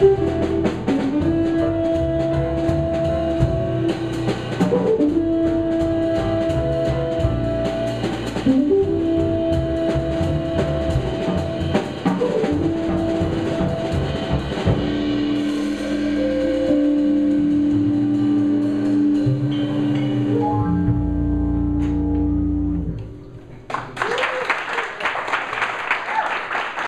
Thank you.